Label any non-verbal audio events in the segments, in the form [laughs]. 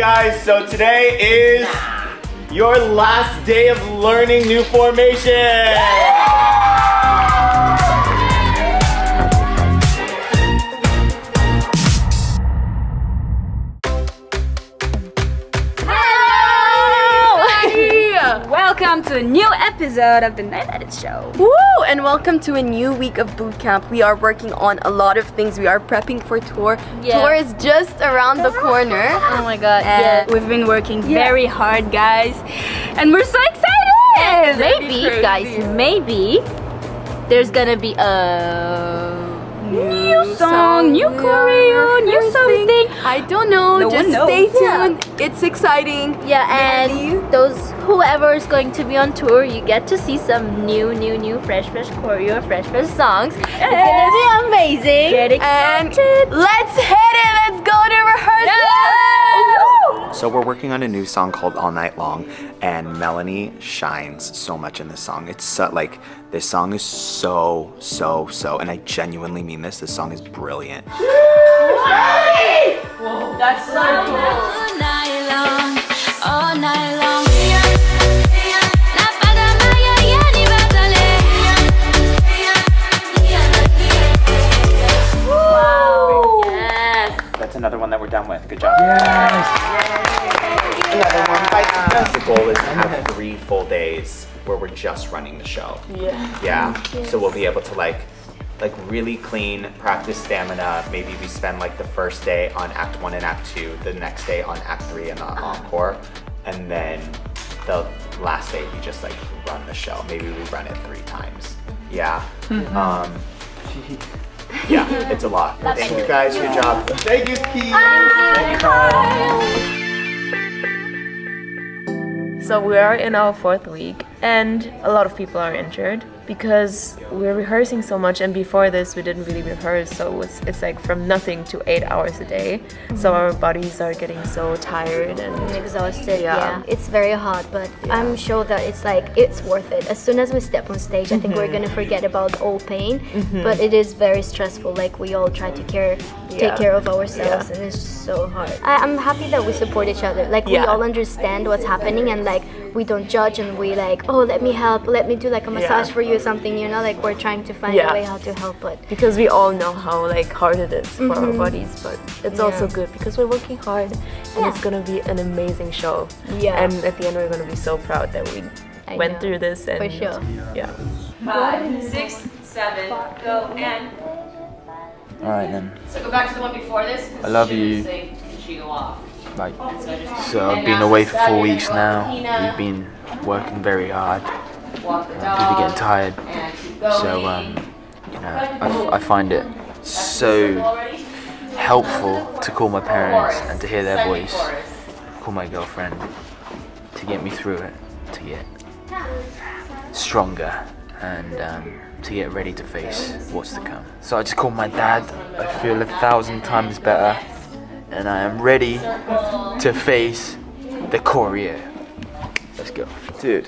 guys, so today is your last day of learning new formation. Welcome to a new episode of the Now United Show. Woo! And welcome to a new week of boot camp. We are working on a lot of things. We are prepping for tour. Yeah. Tour is just around the corner. Oh my god, And- yeah. We've been working very hard, guys. And we're so excited! Maybe, guys, maybe there's gonna be a New song, new choreo, new something. I don't know. No one knows. stay Yeah. tuned. It's exciting. yeah, Really? and those whoever is going to be on tour, you get to see some new, new, new, fresh, fresh choreo, fresh, fresh songs. It's gonna be amazing. Get And excited! let's hit it. Let's go to rehearsal. So we're working on a new song called All Night Long, and Melanie shines so much in this song. It's so, like this song is so so so, and I genuinely mean this. This song is brilliant. [gasps] all night long, all night That's another one that we're done with. Good job. Another one. The goal is to have three full days where we're just running the show. Yeah. Yeah. So we'll be able to like like really clean, practice stamina. Maybe we spend like the first day on act one and act two, the next day on act three and the encore, and then the last day we just like run the show. Maybe we run it three times. Yeah. Um, yeah, it's a lot. Thank you guys. Good job. Thank you, Keith. Thank you, Carl. So we are in our fourth week, and a lot of people are injured because we're rehearsing so much. And before this, we didn't really rehearse, so it was, it's like from nothing to eight hours a day. So mm-hmm. our bodies are getting so tired, and exhausted. Yeah. Yeah. it's very hard, but I'm sure that it's like it's worth it. As soon as we step on stage, I think we're mm-hmm. gonna forget about all pain. Mm-hmm. But it is very stressful. Like we all try to care, take Yeah. care of ourselves, Yeah. and it's just so hard. I, I'm happy that we support each other. Like we all understand what's happening, and like we don't judge, and we like, oh, let me help, let me do like a massage Yeah. for you or something. You know, like we're trying to find Yeah. a way how to help. But because we all know how like hard it is for our mm-hmm. bodies, but it's also good because we're working hard, and it's gonna be an amazing show. Yeah. and at the end, we're gonna be so proud that we I went know. through this. And For sure. Yeah. Five, six, seven, go, and. Alright then. So go back to the one before this. 'cause I love you. was go off. Like, So I've been away for four weeks now. go, Tina, We've been working very hard. People getting tired. So, um, you know, I, I find it so helpful to call my parents and to hear their voice, call my girlfriend, to get me through it, to get stronger, and um, to get ready to face what's to come. So I just called my dad. I feel a thousand times better, and I am ready to face the choreo. Let's go. Dude,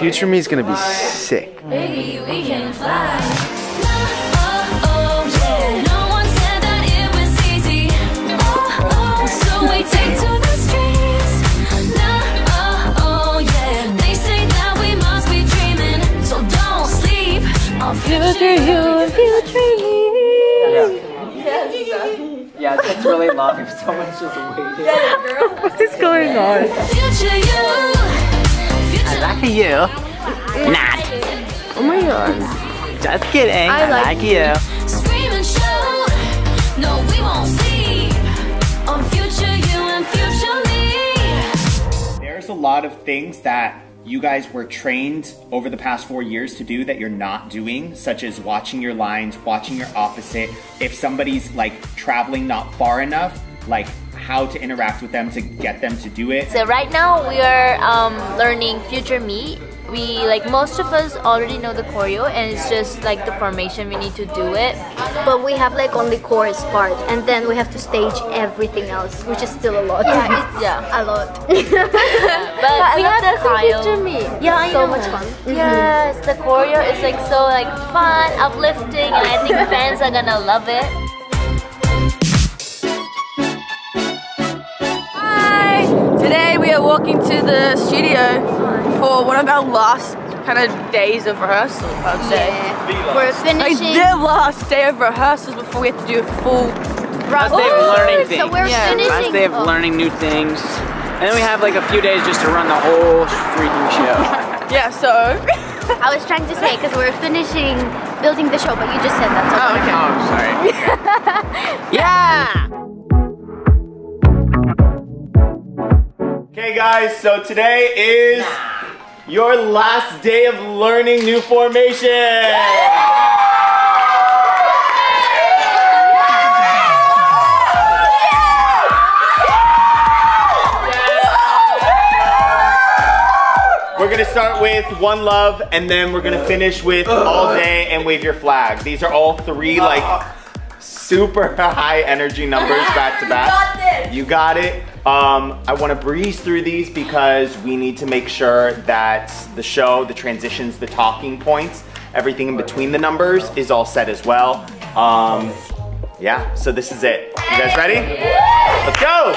future me is gonna be sick. Baby, we can fly. Yeah. No one said that it was easy. So we take to the streets. No, yeah. They say that we must be dreaming, so don't sleep future you, future you. Yeah, it takes really long if [laughs] someone's just waiting. What is going on? Future you. Future Like you. Not. Oh my god. Just kidding. I like you. Scream and shout. No, we won't sleep on future you and future me. There's a lot of things that you guys were trained over the past four years to do that you're not doing, such as watching your lines, watching your opposite. If somebody's like traveling not far enough, like how to interact with them to get them to do it. So right now we are um, learning Future Me. We like most of us already know the choreo and it's just like the formation we need to do it. But we have like only chorus part and then we have to stage everything else, which is still a lot. Yeah, it's [laughs] yeah. a lot. [laughs] but we have the Kyle. Future Me. Yeah, I so know. much fun. Yes, the choreo is like so like fun, uplifting, and I think [laughs] fans are gonna love it. Today we are walking to the studio for one of our last kind of days of rehearsal, I'd say. We're Like finishing. the last day of rehearsals before we have to do a full Last day of learning things. so we're Yeah, finishing. Last day of learning new things. And then we have like a few days just to run the whole freaking show. [laughs] Yeah, so I was trying to say because we're finishing building the show, but you just said that. So Oh, okay. Oh, sorry. [laughs] Yeah! Guys, so today is your last day of learning new formation. We're gonna start with One Love, and then we're gonna finish with All Day and Wave Your Flag. These are all three like super [laughs] high energy numbers [laughs] back to back. You got this. You got it. Um, I want to breeze through these because we need to make sure that the show, the transitions, the talking points, everything in between the numbers is all set as well. Um, yeah, so this is it. You guys ready? Let's go!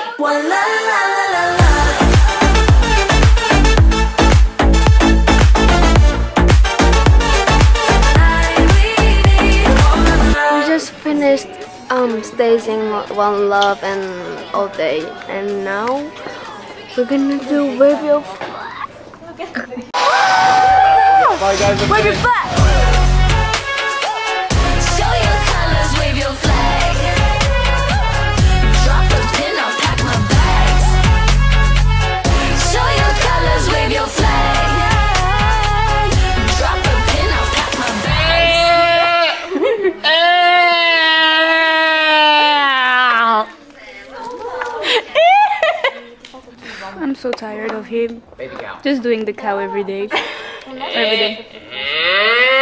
One Love and All Day, and now we're gonna do Wave Your Wave your him. Baby cow. Just doing the cow every day. [laughs] Every day. Eh, eh.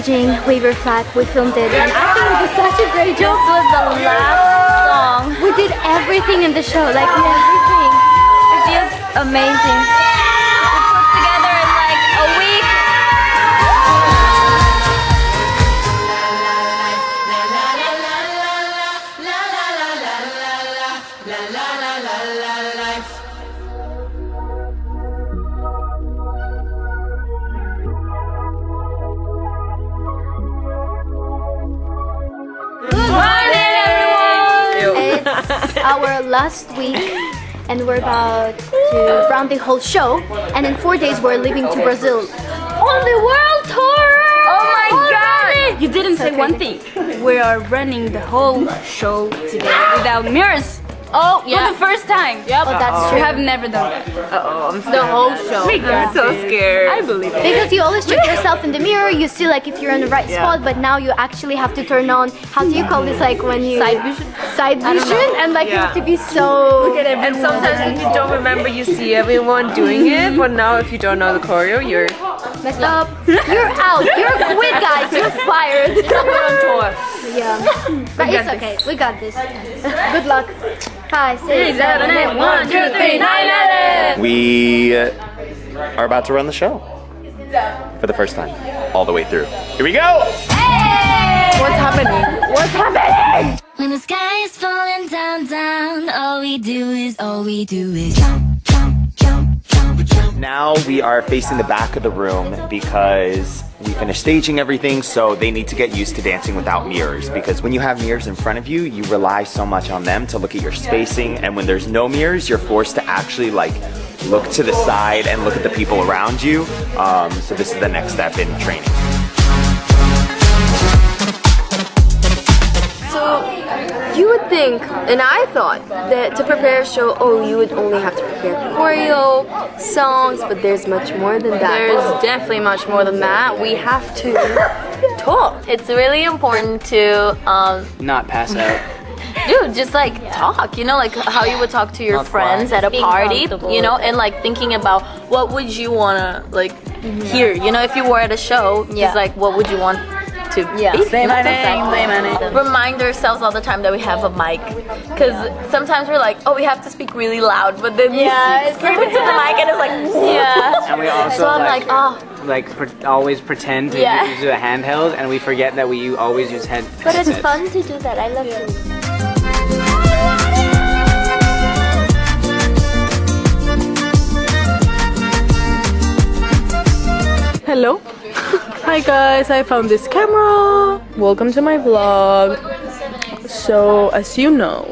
Staging Wave Flag. We filmed it, and I think we did such a great job. This was the last song. We did everything in the show, like everything. It feels amazing. Last week, and we're about to run the whole show. And in four days, we're leaving to Brazil on the world tour. Oh my god! You didn't So say one thing. We are running the whole show today without mirrors. Oh yeah. For the first time. Yep. Oh, that's We true. have never done that. Oh, the whole show. I'm so scared. I believe it. Because you always check yourself in the mirror, you see like if you're in the right spot, but now you actually have to turn on. How do you call this? Like when you Side vision? side vision, and like you have to be so. Look at everyone. And sometimes when you don't remember, you see everyone doing it. But now, if you don't know the choreo, you're messed up. You're out. You're quit, guys. You're fired. [laughs] on tour. yeah, [laughs] but it's okay. We got this. [laughs] Good luck. Five, six, seven, eight. One, two, three, nine, nine. We uh, are about to run the show for the first time, all the way through. Here we go! What's happening? What's happening? When the sky is falling down, down, all we do is, all we do is jump. Now we are facing the back of the room because we finished staging everything, so they need to get used to dancing without mirrors. Because when you have mirrors in front of you, you rely so much on them to look at your spacing, and when there's no mirrors, you're forced to actually like look to the side and look at the people around you. Um, so this is the next step in training. You would think, and I thought, that to prepare a show, oh, you would only have to prepare choreo, songs, but there's much more than that. There's definitely much more than that. We have to talk. It's really important to um, Not pass out. [laughs] dude, just like talk, you know, like how you would talk to your Not friends quiet. at a Being party, you know, and like thinking about what would you wanna like hear, you know, if you were at a show, Yeah. just like what would you want to Yeah. be? Say my name, say my name. Remind ourselves all the time that we have a mic, because sometimes we're like, oh, we have to speak really loud, but then Yeah, you scream into the mic and it's like, [laughs] Yeah. And we also So I'm like, oh, like pre- always pretend to Yeah. use a handheld, and we forget that we always use head. But it's fun to do that. I love it. Hello. Hi guys, I found this camera. Welcome to my vlog. So, as you know,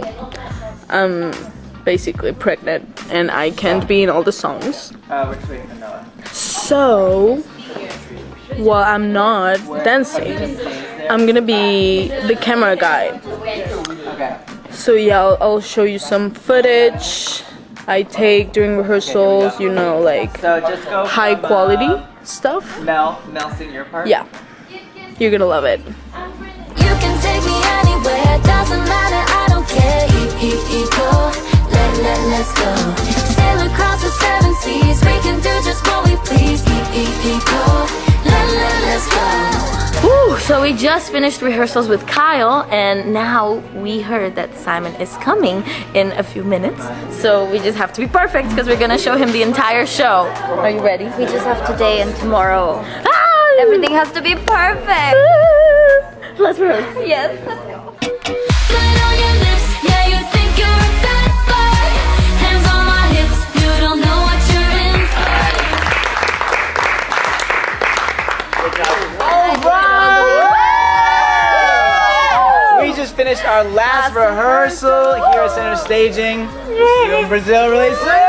I'm basically pregnant and I can't be in all the songs. So, while I'm not dancing, I'm gonna be the camera guy. So yeah, I'll, I'll show you some footage I take during rehearsals, you know, like high quality stuff. Mel, Mel, sing your part. Yeah, you're gonna love it. You can take me anywhere, doesn't matter, I don't care. Go, let, let, let's go. Sail across the seven seas, we can do just what we please. E- e- e- Whew, so we just finished rehearsals with Kyle, and now we heard that Simon is coming in a few minutes. So we just have to be perfect because we're gonna show him the entire show. Are you ready? We just have today and tomorrow. Ah! Everything has to be perfect. Let's rehearse. Yes. Finished our last rehearsal here at Center Staging. See you in Brazil really soon.